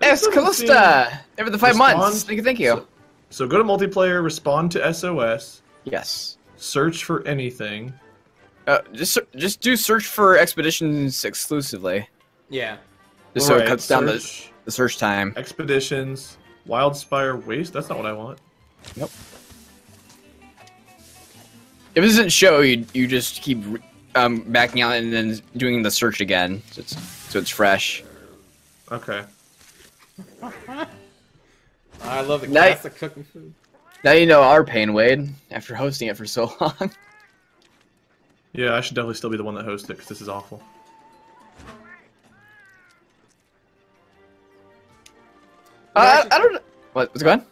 Yes, doesn't Callista! Every the five Respond- months. Thank you, thank you. So, so go to multiplayer, respond to SOS, Yes. search for anything. Uh, just just do search for expeditions exclusively, Yeah. just so it Alright, cuts down the, search the search time. expeditions, Wildspire Waste. That's not what I want. Nope. If it doesn't show, you you just keep um, backing out and then doing the search again, so it's so it's fresh. Okay. I love the Night- classic cooking food. Now you know our pain, Wade. After hosting it for so long. Yeah, I should definitely still be the one that hosts it because this is awful. Uh, I, I don't. What? What's going?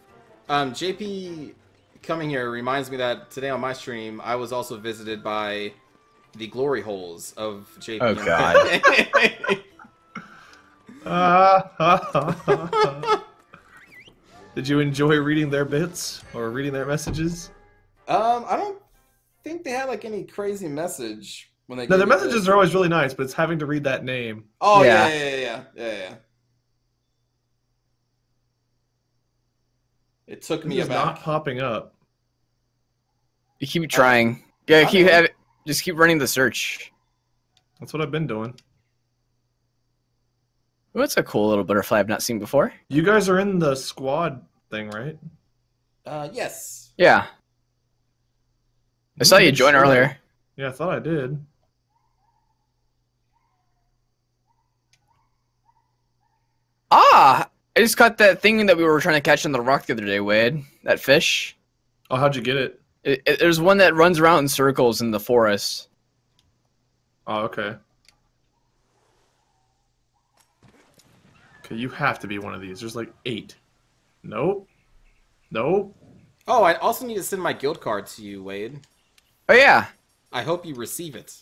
on? Um, JP coming here reminds me that today on my stream I was also visited by the glory holes of JP. Oh, God. Did you enjoy reading their bits or reading their messages? um, I don't think they had like any crazy message when they. No, their messages the- are always really nice, but it's having to read that name. Oh yeah, Yeah. yeah, yeah, yeah, yeah. yeah. It took me This is not popping up. You keep trying. Yeah, keep Okay. have it. Just keep running the search. That's what I've been doing. Oh, that's a cool little butterfly I've not seen before. You guys are in the squad thing, right? Uh, yes. Yeah, I saw you join Sure. earlier. Yeah, I thought I did. Ah, I just caught that thing that we were trying to catch on the rock the other day, Wade. That fish. Oh, how'd you get it? It, it- there's one that runs around in circles in the forest. Oh, okay. Okay, you have to be one of these. There's like eight. Nope. Nope. Oh, I also need to send my guild card to you, Wade. Oh yeah. I hope you receive it.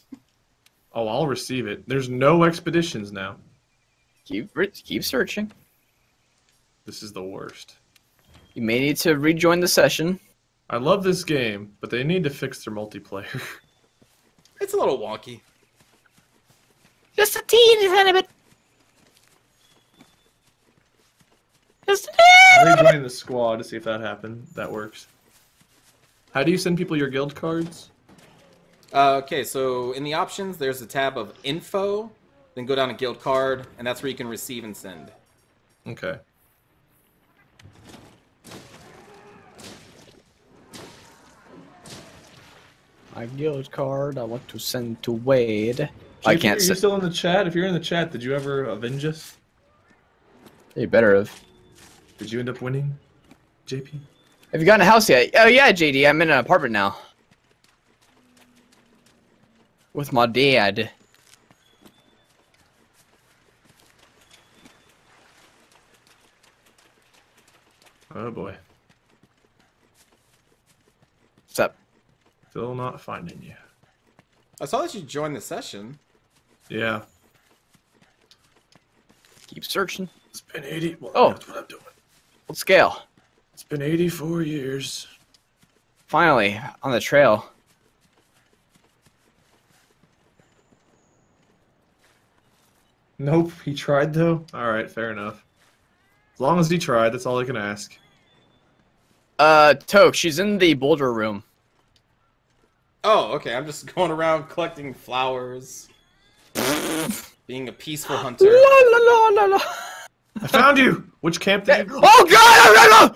Oh, I'll receive it. There's no expeditions now. Keep keep searching. This is the worst. You may need to rejoin the session. I love this game, but they need to fix their multiplayer. It's a little wonky. Just a teeny tiny bit. Just a I'm rejoining the squad to see if that happened. That works. How do you send people your guild cards? Uh, okay, so in the options, there's a tab of info. Then go down to guild card, and that's where you can receive and send. Okay. My guild card. I want to send to Wade. I can't Are you send. still in the chat? If you're in the chat, did you ever avenge us? You better have. Did you end up winning, JP? Have you gotten a house yet? Oh yeah, JD. I'm in an apartment now. With my dad. Oh boy. What's up? Still not finding you. I saw that you joined the session. Yeah. Keep searching. It's been 80. Well, Oh. that's what I'm doing. What scale? It's been 84 years. Finally, on the trail. Nope, he tried though. All right, fair enough. As long as he tried, that's all I can ask. Uh, Toke, she's in the boulder room. Oh, okay. I'm just going around collecting flowers, being a peaceful hunter. La hunter. la la la la. I found you. Which camp did you? Oh god! Oh, god!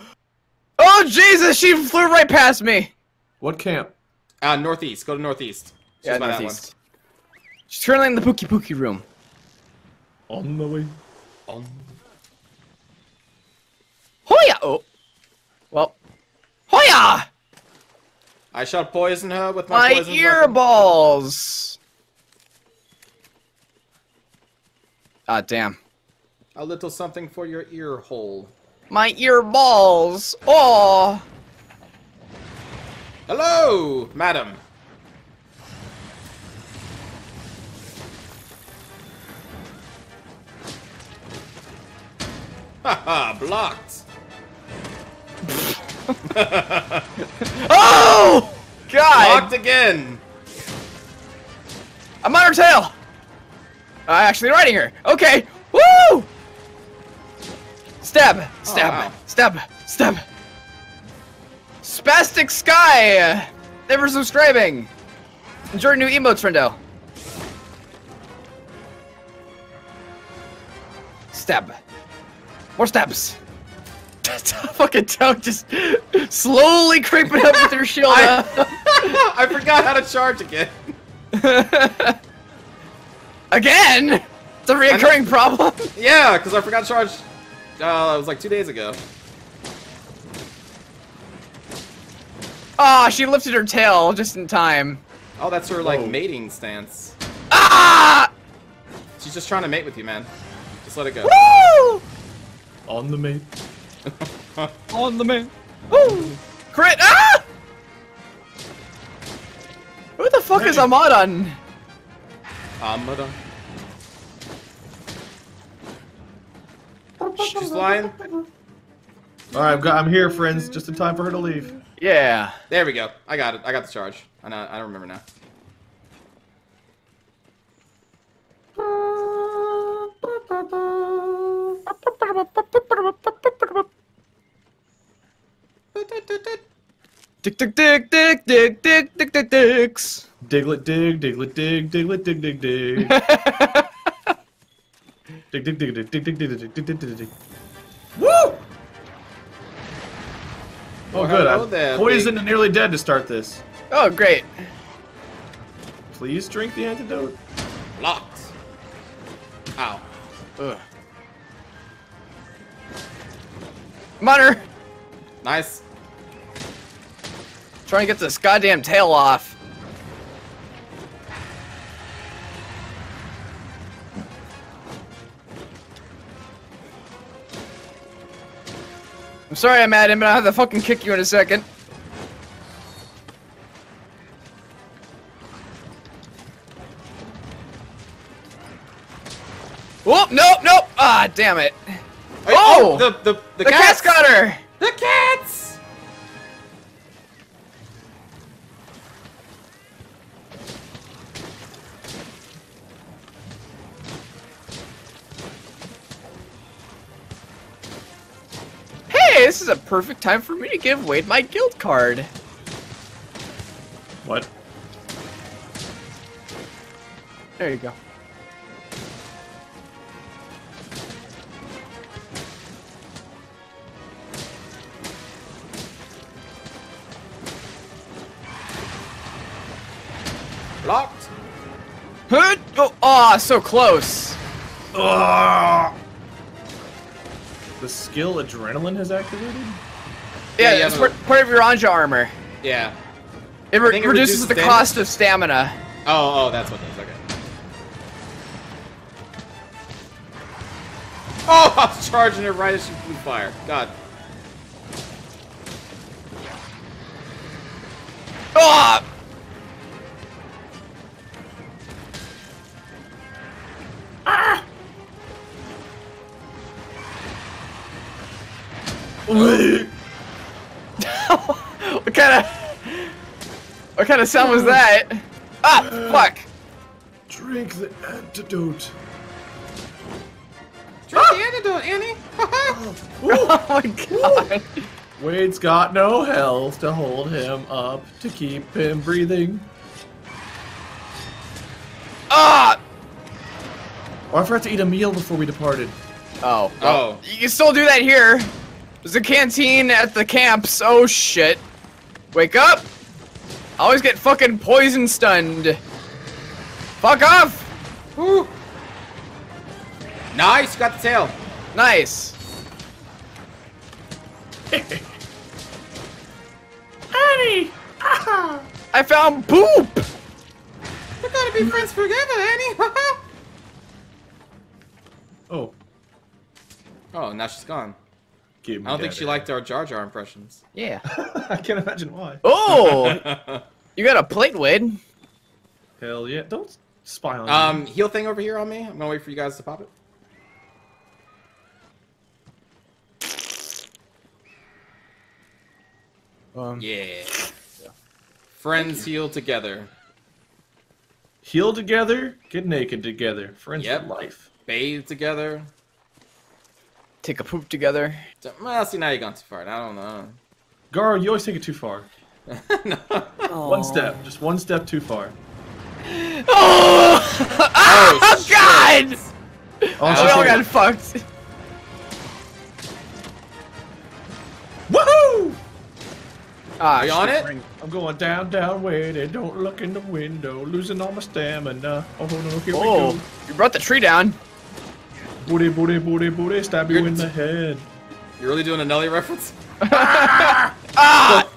Oh Jesus! She flew right past me. What camp? Uh, northeast. Go to northeast. She's Yeah, by northeast. She's currently in the Pookie Pookie room. On the way. one. Um, Hoya! Oh. Well. Hoya! I shall poison her with my, My ear weapon. balls! Ah, damn. A little something for your ear hole. My ear balls! Oh! Hello, madam. Haha, blocked. Oh! God! Blocked again. I'm on her tail! Uh, actually riding her. Okay. Stab! Stab! wow. Oh. Stab! Stab! Spastic Sky! Never subscribing! Enjoy new emotes, friendo. Stab. More stabs. Fucking Toad just slowly creeping up with her shield up. I forgot how to charge again. Again? It's a reoccurring problem. Yeah, because I forgot to charge. Uh, it was like two days ago. Ah, she lifted her tail just in time. Oh, that's her like Whoa. mating stance. Ah! She's just trying to mate with you, man. Just let it go. Woo! On the mate. On the mate. Woo! Crit! Ah! Who the fuck is Hey. Amadan? Flying. All right, I've got, I'm here, friends. Just in time for her to leave. Yeah. There we go. I got it. I got the charge. I know. I don't remember now. Dick, dick, dick, dick, dick, dick, dick, dick, dicks. Diglett dig, Diglett dig, Diglett dig, dig, dig. dig, dig, dig, dig, dig, dig, dig, dig, dig, dig, dig, Oh, well, good. I'm poisoned and nearly dead to start this. Oh, great. Please drink the antidote. Locked. Ow. Ugh. Munner! Nice. Trying to get this goddamn tail off. I'm sorry I'm at him, but I'll have to fucking kick you in a second. Oh, nope, nope! Ah, damn it. Hey, Oh! the the the, The cat's got her! The cats. This is a perfect time for me to give Wade my guild card. What? There you go. Locked. Hood! Oh, aw, so close. Ugh. The skill adrenaline has activated? Yeah, Yeah, yeah, it's part, part of your Anja armor. Yeah. It, re- it reduces reduces the cost of stamina. Oh, oh, that's what it is. Okay. Oh, I was charging it right as she flew fire. God. Ah! What kind of what kind of sound was that? Ah, fuck! Drink the antidote. Drink the antidote, Annie. Oh my god! Wade's got no health to hold him up to keep him breathing. Ah! Oh, I forgot to eat a meal before we departed. Oh. Oh. You can still do that here. There's a canteen at the camps. Oh shit. Wake up! I always get fucking poison stunned. Fuck off! Woo. Nice, got the tail. Nice. Annie! I found poop! We're gonna be friends forever, Annie. Oh, oh, now she's gone. Give I don't think she liked our Jar Jar impressions. Yeah. I can't imagine why. Oh! you got a plate, Wade. Hell yeah. Don't spy on me. um, heal thing over here on me. I'm gonna wait for you guys to pop it. Um, Yeah. Friends heal together. Heal together, get naked together. Friends Yep. for life. Bathe together. Take a poop together. Well, see, now you've gone too far. I don't know. Gar, you always take it too far. no. One step, just one step too far. Oh, Oh, God! Oh, We she's all taking- got fucked. Woohoo! Ah, Are you on shit. it? I'm going down, down, way waiting. Don't look in the window. Losing all my stamina. Oh no, here Oh, we go. you brought the tree down. Booty, booty, booty, booty. Stab you You're- in the head. You're really doing a Nelly reference? Ah!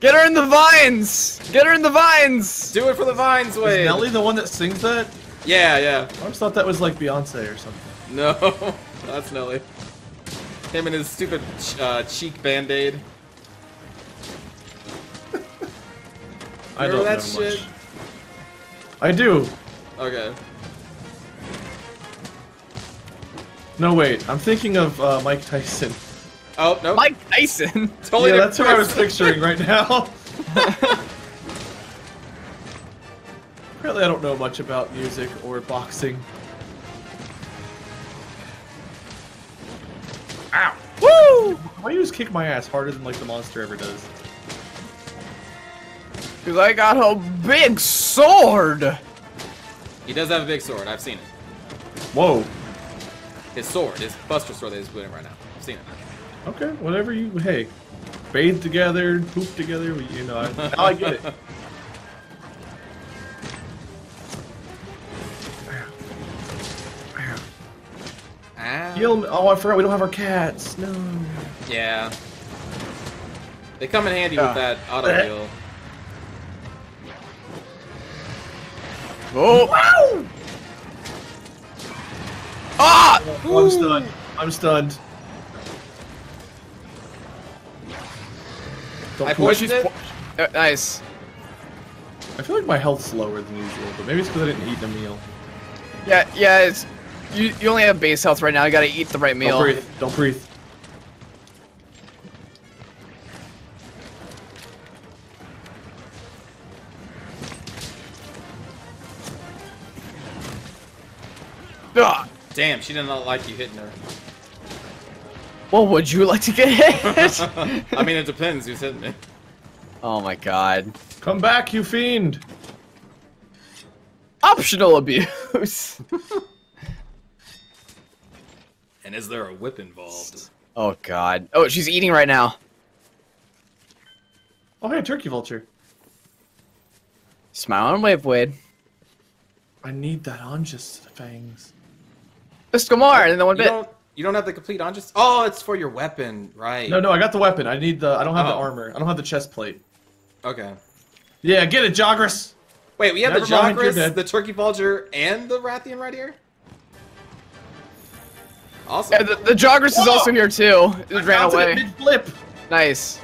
Get her in the vines! Get her in the vines! Do it for the vines, Is Wade. Nelly the one that sings that? Yeah, yeah. I always thought that was like Beyonce or something. No, that's Nelly. Him and his stupid ch- uh, cheek band-aid. I don't that know shit? much. I do. Okay. No, wait. I'm thinking of uh, Mike Tyson. Oh, no. Mike Tyson. Totally yeah, that's who I was picturing right now. Apparently, I don't know much about music or boxing. Ow! Woo! Why do you just kick my ass harder than like the monster ever does? Cause I got a big sword. He does have a big sword. I've seen it. Whoa. His sword, his Buster sword that he's wielding right now. I've seen it. Okay, whatever you. Hey, bathe together, poop together. You know, I, now I get it. Ah. Heal me. Oh, I forgot we don't have our cats. No. Yeah. They come in handy with that auto heal. Oh! Ah! I'm stunned. I'm stunned. Don't I poop. poisoned it. Uh, nice. I feel like my health's lower than usual, but maybe it's because I didn't eat the meal. Yeah, yeah. It's you. You only have base health right now. You gotta eat the right meal. Don't breathe. Don't breathe. Ah. Damn, she did not like you hitting her. Well, would you like to get hit? I mean, it depends who's hitting me. oh my god. Come back, you fiend! Optional abuse. And is there a whip involved? oh god. Oh, she's eating right now. Oh, hey, turkey vulture. Smile and wave, Wade. I need that on just fangs. Just go more, and then one You bit. don't, you don't have the complete on just. Oh, it's for your weapon, right? No, no, I got the weapon. I need the. I don't have the Oh. armor. I don't have the chest plate. Okay. Yeah, get it, Jogris. Wait, we have Never the mind, you're Jogris, the Turkey Vulture, and the Rathian right here? Awesome. Yeah, the, the Joggers is also oh! here too. It just ran Mounted it away. Mid flip. Nice.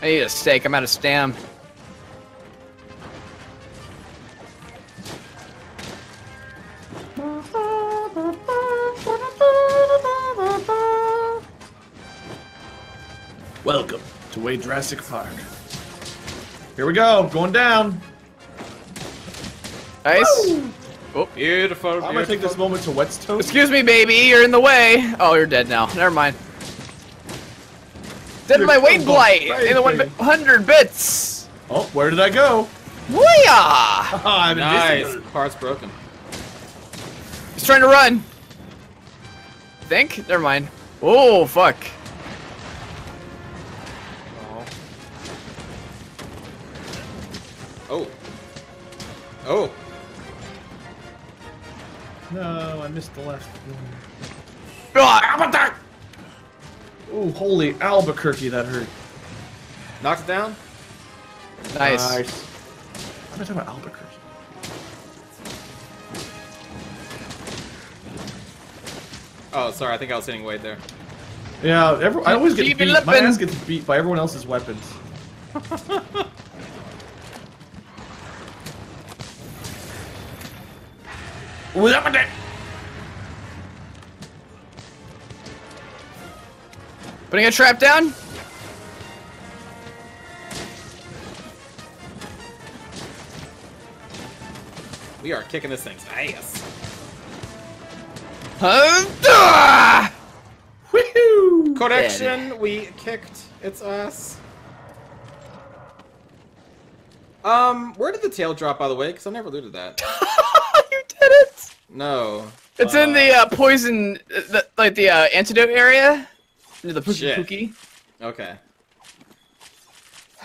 I need a steak. I'm out of stam. Welcome to Wade Jurassic Park. Here we go, going down. Nice. Oh, beautiful, I'm gonna take this moment to wet toast. Excuse me, baby. You're in the way. Oh, you're dead now. Never mind. Dead You're my weight blight crazy. in the 100 bits. Oh, where did I go? Booyah! I'm Nice. invisible. Part's broken. He's trying to run. Think? Never mind. Oh, fuck. Oh. No, I missed the last one. Ah, Ooh, holy Albuquerque, that hurt. Knocked it down? Nice. nice. I'm talking about Albuquerque. Oh, sorry. I think I was hitting Wade there. Yeah, every, I always get beat. My lippin'. ass gets beat by everyone else's weapons. Putting a trap down. We are kicking this thing's ass. Huh? Woohoo! Correction, we kicked its ass. Um, where did the tail drop, by the way? Because I never looted that. you did it. No. It's in the uh, poison, uh, the, like the uh, antidote area. Near the pookie Shit. pookie. Okay.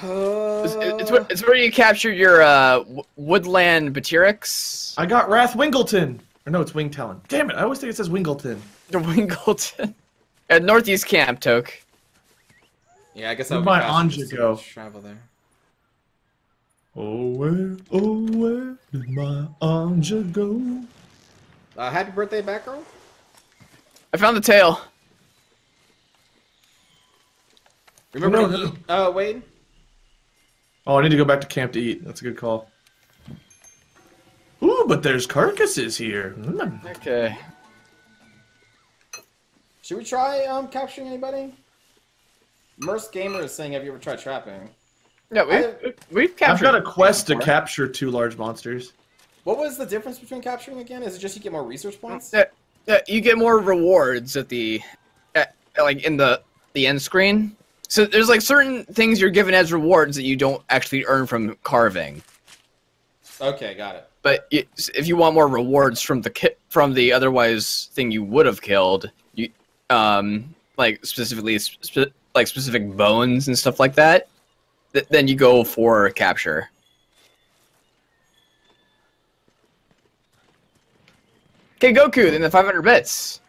It's, it's, where, it's where you capture your uh, woodland Batyrix. I got Rath Wingleton. Or no, it's Wing Talon. Damn it! I always think it says Wingleton. The Wingleton. At Northeast Camp, Toke. Yeah, I guess Where'd that would my Anja go? Travel there. Oh where, oh where did my Anja go? Uh, happy birthday, Batgirl. I found the tail. Remember No, to no. eat, uh, Wade? Oh, I need to go back to camp to eat. That's a good call. Ooh, but there's carcasses here. Mm. Okay. Should we try um capturing anybody? Merce Gamer is saying, "Have you ever tried trapping?" No, we, we've I've got a quest to capture two large monsters. What was the difference between capturing again? Is it just you get more research points? Yeah, yeah, you get more rewards at the, at, like in the the end screen. So there's like certain things you're given as rewards that you don't actually earn from carving. Okay, got it. But if you want more rewards from the ki- from the otherwise thing you would have killed, you um like specifically spe- like specific bones and stuff like that, th- then you go for capture. Okay, Goku, then the 500 bits.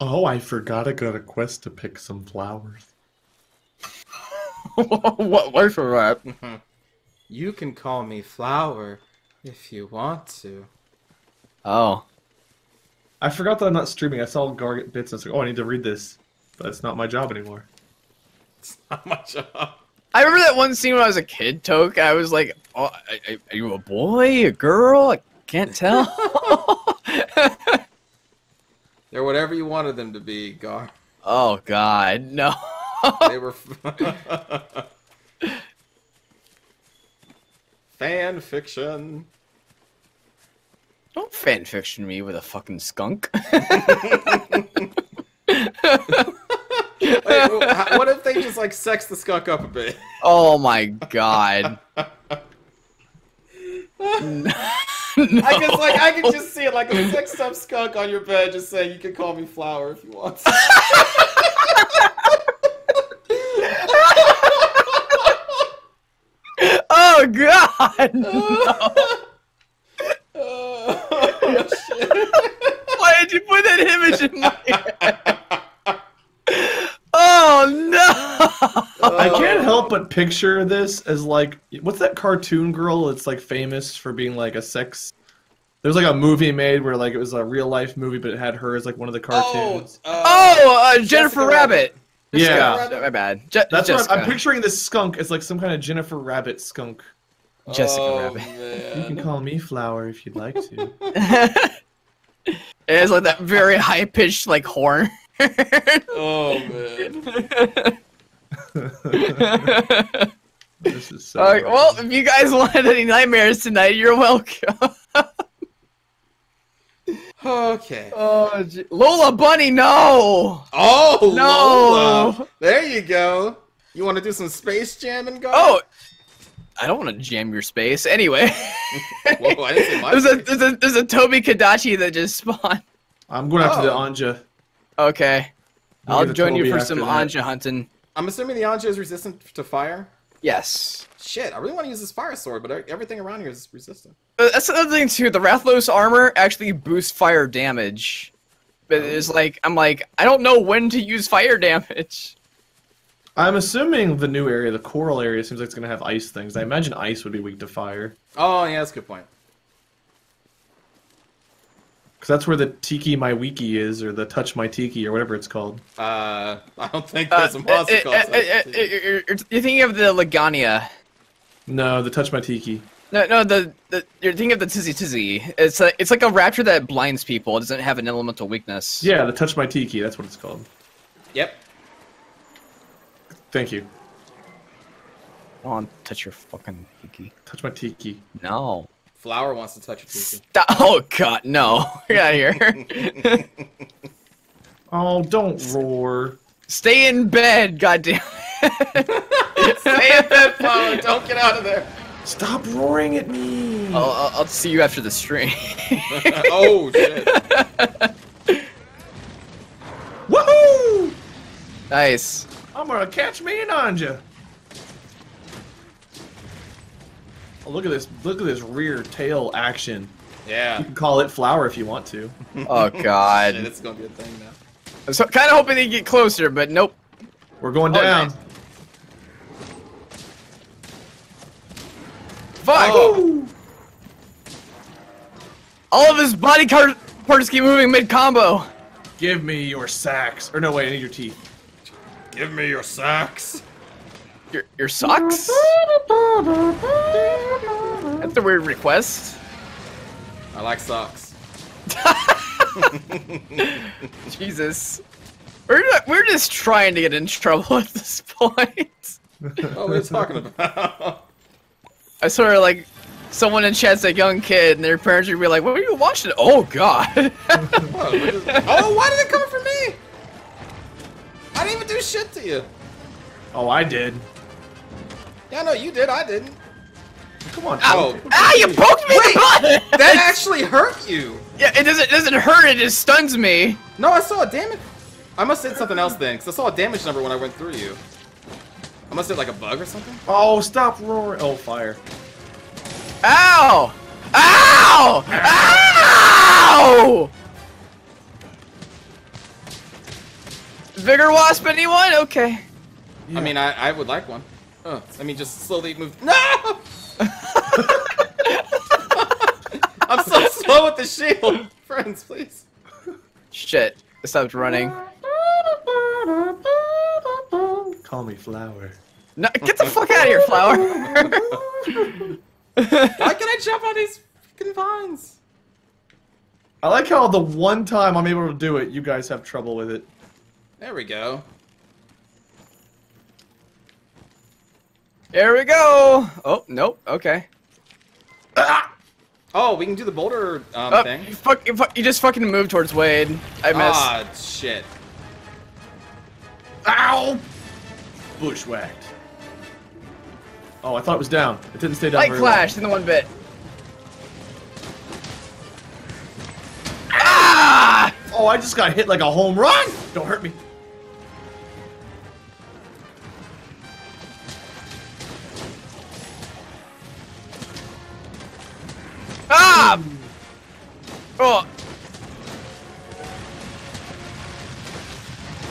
Oh, I forgot I got a quest to pick some flowers. what? Why for that? Mm-hmm. You can call me Flower if you want to. Oh, I forgot that I'm not streaming. I saw Garget bits and I was like, oh, I need to read this. But it's not my job anymore. It's not my job. I remember that one scene when I was a kid, Toke. I was like, oh, I- I- "Are you a boy, a girl? I can't tell." They're whatever you wanted them to be, Gar. oh God, no. They were fan fiction. Don't fan fiction me with a fucking skunk. Wait, what if they just like sex the skunk up a bit? oh my God. I can like I can just see it like a sexed up skunk on your bed, just saying you can call me Flower if you want. Oh God. No. oh, shit. Why did you put that image in my head? Oh no. I can't help but picture this as like, what's that cartoon girl that's like famous for being like a sex? There's like a movie made where like it was a real life movie, but it had her as like one of the Oh, cartoons. uh, Oh, uh, Jennifer Jessica Rabbit. yeah, Rabbit. My bad. Je- that's what I'm, I'm picturing. This skunk as like some kind of Jennifer Rabbit skunk. Jessica oh, Rabbit. You can call me Flower if you'd like to. it has like that very high pitched like horn. Oh man. this is so. Alright, well, if you guys wanted any nightmares tonight, you're welcome. Okay. oh, gee- Lola Bunny, no! Oh No. Lola. There you go. You want to do some space jamming, Gar? Oh, I don't want to jam your space. Anyway, Whoa, I didn't say my there's a there's a there's a Tobi-Kadachi that just spawned. I'm going after the Oh. Anja. Okay, We'll I'll join you for some that. Anja hunting. I'm assuming the Anja is resistant to fire. Yes. Shit, I really want to use this fire sword, but everything around here is resistant. Uh, That's another thing too. The Rathalos armor actually boosts fire damage, but it's like I'm like I don't know when to use fire damage. I'm assuming the new area, the coral area, seems like it's gonna have ice things. I imagine ice would be weak to fire, Oh yeah, that's a good point. Because that's where the Tiki My Wiki is, or the Touch My Tiki, or whatever it's called. Uh, I don't think Uh, there's a monster uh, called uh, you're, you're thinking of the Legiana. No, the Touch My Tiki. No, no, the, the you're thinking of the Tizzy Tizzy. It's like it's like a raptor that blinds people. It doesn't have an elemental weakness. Yeah, the Touch My Tiki. That's what it's called. Yep. Thank you. I don't want to touch your fucking tiki. Touch My Tiki. No. Flower wants to touch your Tuki. Stop. Oh god, no. Get out of here. Oh, don't roar. Stay in bed, goddamn. Stay in bed, Flower. Don't get out of there. Stop roaring at me. I'll, I'll, I'll see you after the stream. oh shit. Woohoo! nice. I'm gonna catch me an Anja. Oh, look at this! Look at this rear tail action. Yeah. You can call it flower if you want to. Oh Shit, god. it's gonna be a thing now. I was kind of hoping they'd get closer, but nope. We're going Oh, down. nice. Fuck! Oh. All of his body parts keep moving mid combo. Give me your sacks. Or no, wait, I need your teeth. Give me your socks. Your your socks? That's a weird request. I like socks. Jesus. We're not, we're just trying to get in trouble at this point. Oh, what are you talking about? I sort of like someone in chat's a young kid and their parents would be like, "What are you watching?" Oh God. oh, just- oh, why did it come from me? I didn't even do shit to you. Oh, I did. Yeah, no, you did. I didn't. Come on. Oh. ah, you poked me in the butt. That actually hurt you. Yeah, it doesn't it doesn't hurt. It just stuns me. No, I saw a damage. I must have did something else then, because I saw a damage number when I went through you. I must have like a bug or something. Oh, stop roaring. Oh, fire. Ow! Ow! Ow! Vigor wasp, anyone? Okay. I mean, I, I would like one. Oh, I mean, just slowly move. No! I'm so slow with the shield. Friends, please. Shit. I stopped running. Call me flower. No, get the fuck out of here, flower. Why can I jump on these fucking vines? I like how the one time I'm able to do it, you guys have trouble with it. There we go. There we go. Oh, nope. Okay. Oh, we can do the boulder um, Oh, thing. you, fuck, you, fuck, you just fucking moved towards Wade. I missed. Ah, shit. Ow! Bushwhacked. Oh, I thought it was down. It didn't stay down Light very flash in the one bit. Ah! Oh, I just got hit like a home run! Don't hurt me. Oh.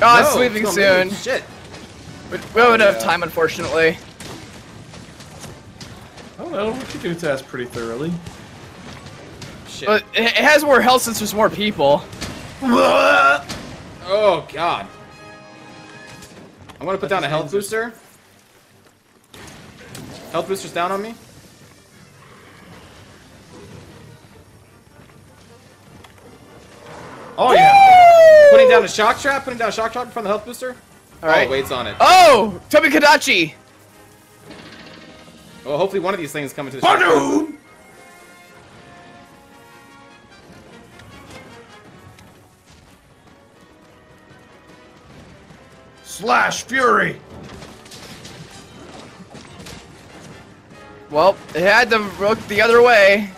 Oh, it's No, leaving it's gonna soon. leave. Shit. We, we won't have Yeah. time, unfortunately. I don't know. We're do its ass pretty thoroughly. Shit. But it, it has more health since there's more people. Oh god. I'm gonna put down a health booster. Health booster's down on me. Oh, yeah. Putting down a shock trap. Putting down a shock trap in front of the health booster. All right. Oh, waits on it. Oh, Tobi-Kadachi. Well, hopefully one of these things come into the. Badoom! Slash Fury! Well, it had to look the other way.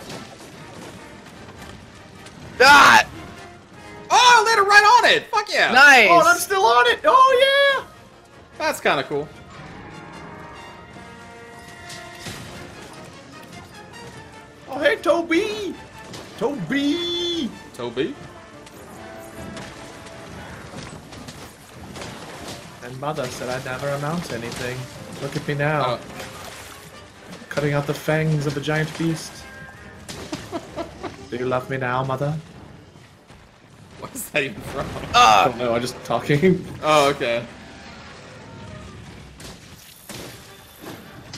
Ah! Landed right on it. Fuck yeah. Nice. Oh, I'm still on it! Oh, yeah! That's kind of cool. Oh, hey, Toby! Toby! Toby. And Mother said I'd never amount to anything. Look at me now, Oh, cutting out the fangs of a giant beast. Do you love me now, Mother? What's that even from? I Ah! don't know, I'm just talking. Oh, okay.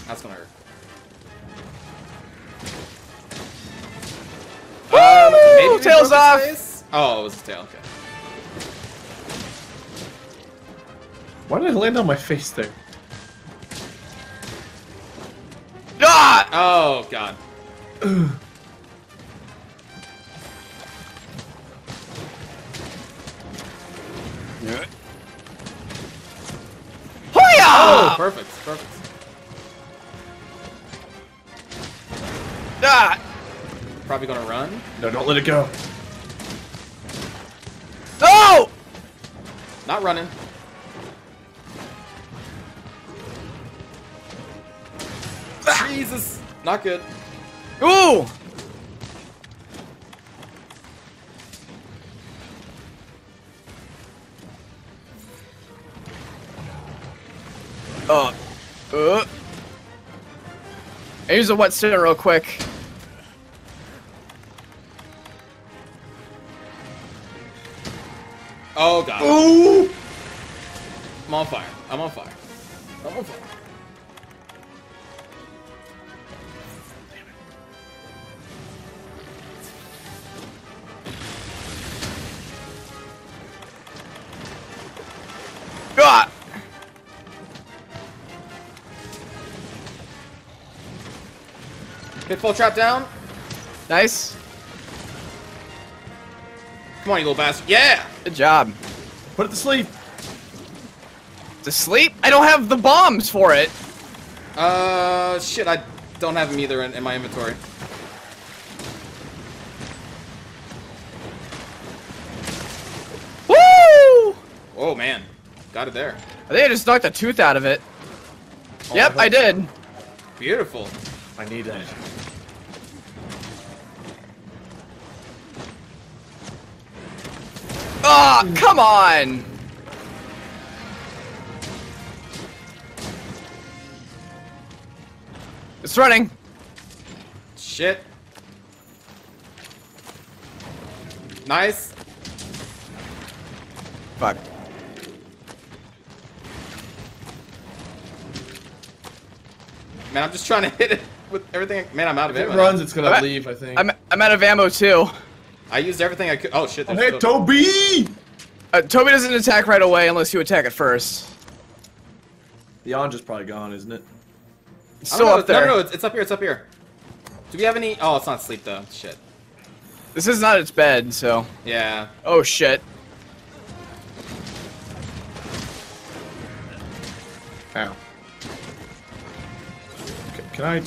That's gonna hurt. Um, maybe tails off. face? Oh, it was his tail. Okay. Why did I land on my face there? Ah! Oh god. perfect, Probably gonna run. No, don't let it go. Oh! Not running. Jesus, not good. Ooh! Uh. Uh. I use a whetstone real quick. God. Ooh! I'm on fire. I'm on fire. I'm on fire. Pitfall trap down. Nice. Come on, you little bastard. Yeah! Good job. Put it to sleep. To sleep? I don't have the bombs for it. Uh, shit, I don't have them either in, in my inventory. Woo! Oh man, got it there. I think I just knocked a tooth out of it. Oh, yep, hope- I did. Beautiful. I need that. Ah, come on! It's running. Shit. Nice. Fuck. Man, I'm just trying to hit it with everything. Man, I'm out of If it runs, it's gonna I'm- leave, I think. I'm, I'm out of ammo too. I used everything I could. Oh shit. Oh, there's hey, still- Toby! Uh, Toby doesn't attack right away unless you attack it first. The orange is probably gone, isn't it? It's still know, up there. No, no, no, it's, it's up here. It's up here. Do we have any? Oh, it's not sleep though. Shit. This is not its bed, so. Yeah. Oh shit. Ow. C- Can I?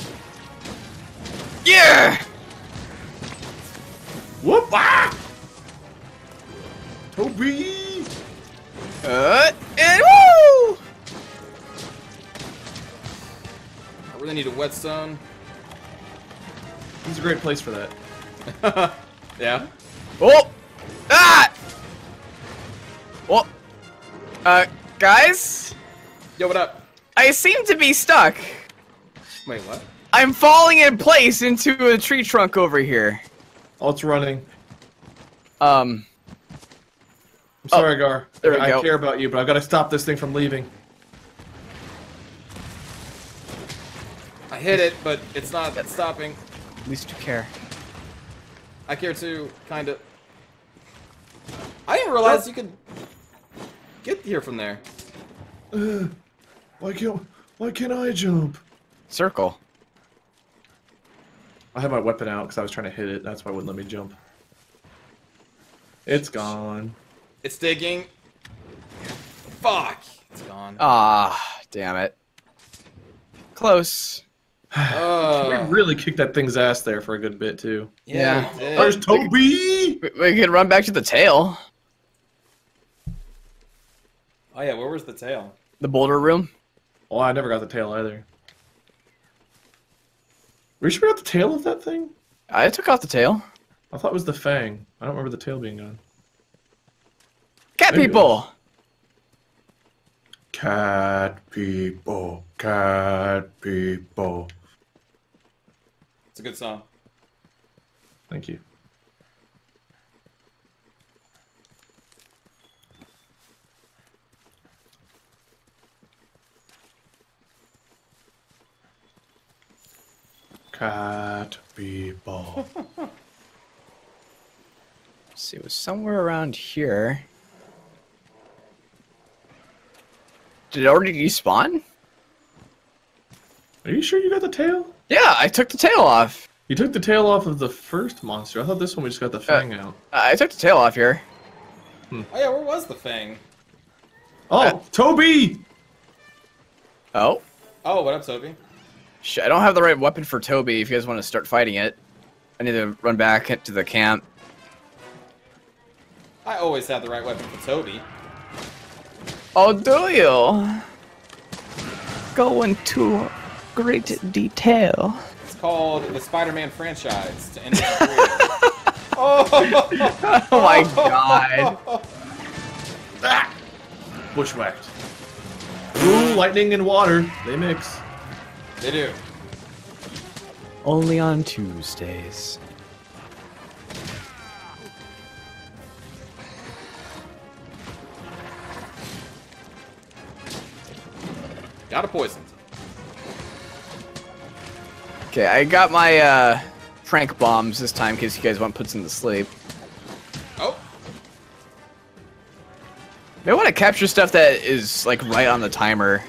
Yeah! Whoop! Ah! Toby! Uh, and woo! I really need a whetstone. This is a great place for that. yeah. Oh! Ah! Well, uh, guys, Yo, what up? I seem to be stuck. Wait, what? I'm falling in place into a tree trunk over here. Oh, it's running. Um, I'm sorry, Gar. Oh, there we I go. care about you, but I've got to stop this thing from leaving. I hit it, but it's not stopping. at least you care. I care too, kinda. I didn't realize you could get here from there. Why can't Why can't I jump? Circle. I had my weapon out because I was trying to hit it. That's why it wouldn't let me jump. It's gone. It's digging. Fuck. It's gone. Ah, damn it. Close. We Uh, really kicked that thing's ass there for a good bit too. yeah. Yeah. There's Toby. We, we could run back to the tail. Oh yeah, where was the tail? The boulder room. Oh, I never got the tail either. Were you sure we got the tail of that thing? I took off the tail. I thought it was the fang. I don't remember the tail being gone. Cat Maybe people. Cat people, cat people. It's a good song. Thank you. Cat people. Let's see, it was somewhere around here. Did it already despawn? Are you sure you got the tail? Yeah, I took the tail off. You took the tail off of the first monster. I thought this one we just got the uh, fang out. Uh, I took the tail off here. Hmm. Oh yeah, where was the fang? Oh, Uh, Toby! Oh, Oh, what up, Toby? Shit! I don't have the right weapon for Toby. If you guys want to start fighting it, I need to run back to the camp. I always have the right weapon for Toby. Oh, do you? Go into great detail. It's called the Spider-Man franchise to end his career. oh, Oh my god. Ah! Bushwhacked. Ooh, lightning and water. They mix. They do. Only on Tuesdays. Got a poison. Okay, I got my uh, tranq bombs this time in case you guys want puts in to sleep. Oh, I want to capture stuff that is like right on the timer.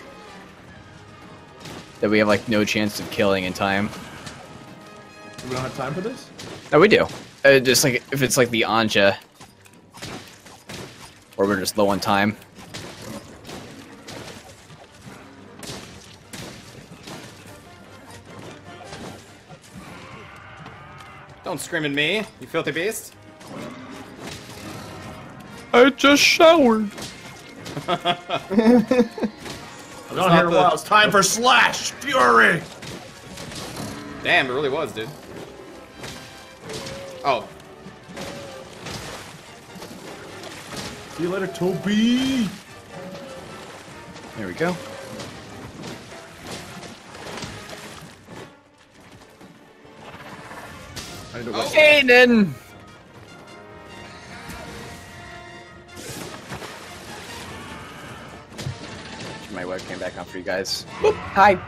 That we have like no chance of killing in time. We don't have time for this? No, we do. Uh, just like if it's like the Anja. Or we're just low on time. don't scream at me, you filthy beast. I just showered. I've not gone here a while. It's time for Slash Fury! Damn, it really was, dude. Oh, See you later, Toby! There we go. I need to Oh. Aiden! My webcam back on for you guys. Hi.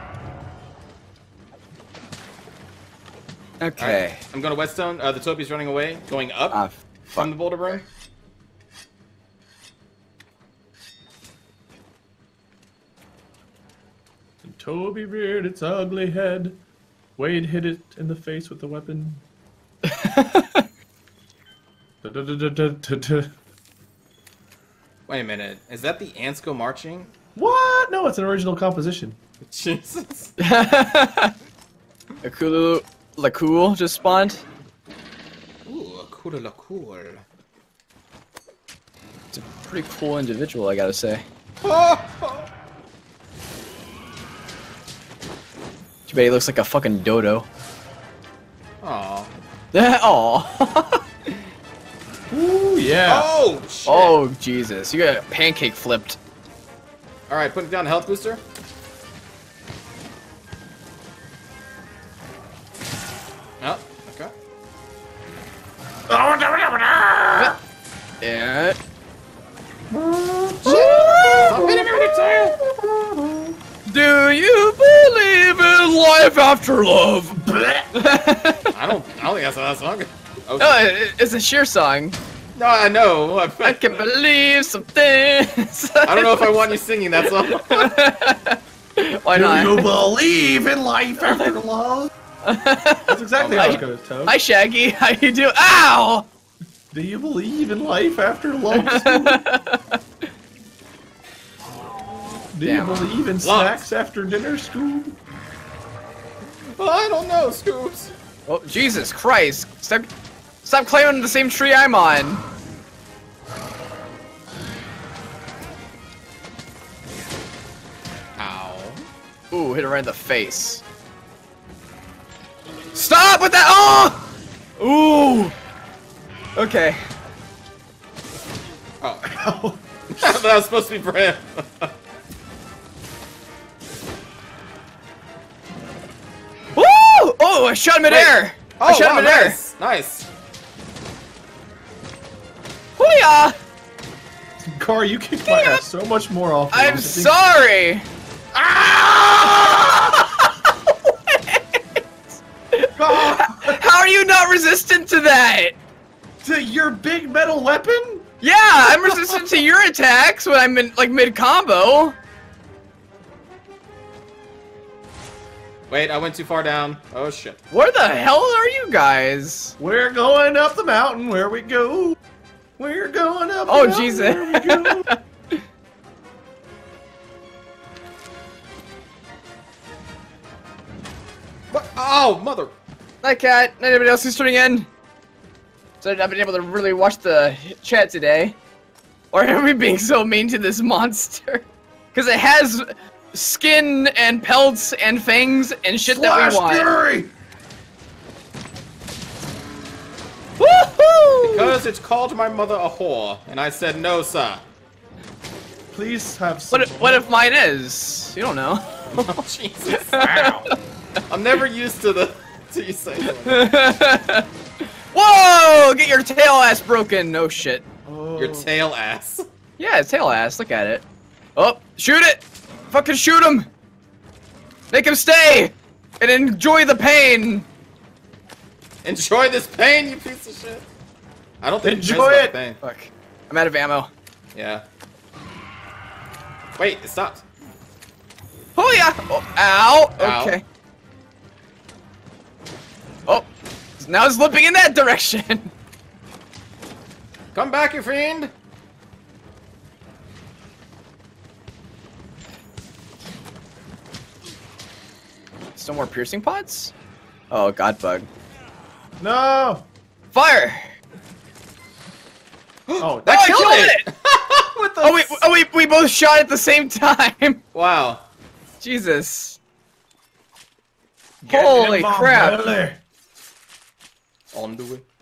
Okay. Alright, I'm going to Whetstone. Uh, the Toby's running away, going up Ah, from the boulder room. And Toby reared its ugly head. Wade hit it in the face with the weapon. Da-da-da-da-da-da. Wait a minute, is that the ants go marching? What? No, it's an original composition. Jesus. Akulu Lakul just spawned. Ooh, a cool la cool. It's a pretty cool individual, I gotta say. Too bad he looks like a fucking dodo. Aw. Aw. Ooh, yeah. Oh, oh shit. oh, Jesus. You got a pancake flipped. Alright, putting down a health booster. Oh, okay. Yeah. Do you believe in life after love? I don't, I don't think that's how that song. Oh, No, it's a Cher song. No, I know. I, I can believe some things. I don't know if I want you singing that song. Why not? Do you believe in life after love? That's exactly oh, how it goes, Toad. Hi, Shaggy. How you do? Ow! Do you believe in life after love? Do you believe in snacks after dinner, Scoob? I don't know, Scoops. Oh, Jesus Christ! Stop, stop climbing the same tree I'm on. Ooh, hit her right in the face. Stop with that! Oh! Ooh. Okay. Oh. that was supposed to be for him. Woo! Oh, I shot him in Wait. air. Oh, I shot wow, him in air. nice. Nice. Hoo-yah! Gar, you kicked my ass so much more often. I'm I think- sorry. Ah! How are you not resistant to that? To your big metal weapon? Yeah, I'm resistant to your attacks when I'm in like mid combo. Wait, I went too far down. Oh shit. Where the hell are you guys? We're going up the mountain where we go. We're going up. Oh, the Oh, mountain Jesus. Oh, mother. Night cat. Night anybody else who's tuning in? So I've been able to really watch the chat today. Or are we being so mean to this monster? Because it has skin and pelts and fangs and shit that we want. Fury! Woohoo! Because it's called my mother a whore, and I said no, sir. Please have some. What if, what if mine is? You don't know. Oh, Jesus. I'm never used to the to you say something. Whoa! Get your tail ass broken. No shit. Oh. your tail ass. Yeah, tail ass. Look at it. Oh, shoot it! Fucking shoot him! Make him stay! And enjoy the pain! Enjoy this pain, you piece of shit. I don't think Enjoy it. Pain. Fuck. I'm out of ammo. Yeah. Wait, it stopped. Oh yeah! Oh, ow! Ow. Okay. Now it's limping in that direction! Come back, you fiend. Still more piercing pods? Oh, god bug. No! Fire! Oh, oh, That I killed, killed it! oh, we, oh we, we both shot at the same time! Wow. Jesus. Get Holy crap. belly. On the way.